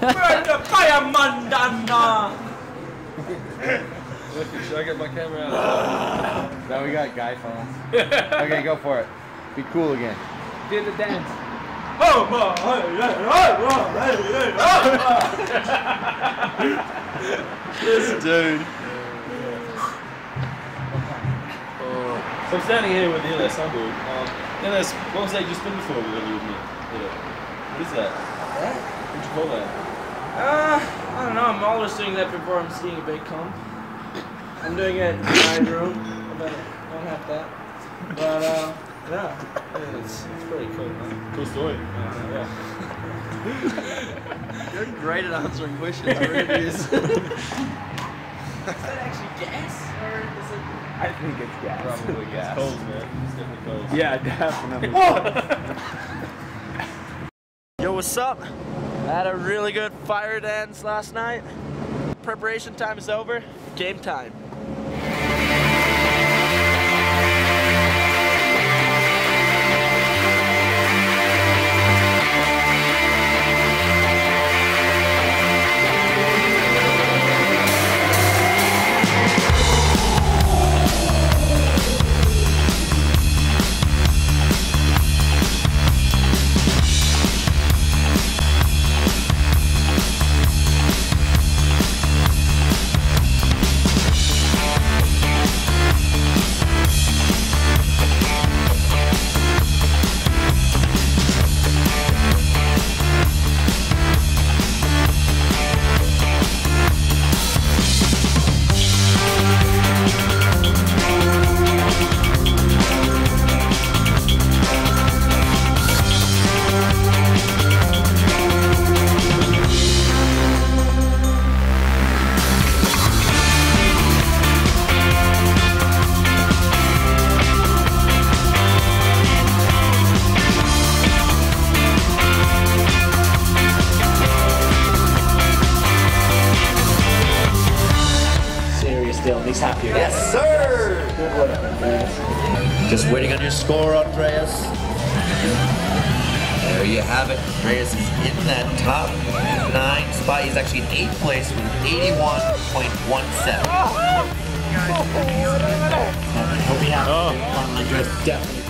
Burn the fireman down should I get my camera out? Now we got guy phones. okay, go for it. Be cool again. Do the dance. Oh my! This dude. So I'm standing here with Elias Ambühl. Um, Elias, what was that you just did before when you were with me? Yeah. What is that? What do you call that? Uh, I don't know. I'm always doing that before I'm seeing a big cum. I'm doing it in my room. I better don't have that. But uh, yeah, it's, it's pretty cool. Man. Cool story. Uh, yeah. You're great at answering questions. It really is. Is that actually gas or is it? I think it's gas. Probably It's gas. cold, man. It's definitely cold. Yeah, definitely. What's up? I had a really good fire dance last night. Preparation time is over. Game time. Serious deal. He's. Yes, sir! Just waiting on your score, Andreas. There you have it. Andreas is in that top nine spot. He's actually in eighth place with 81.17. He'll be happy. Andres definitely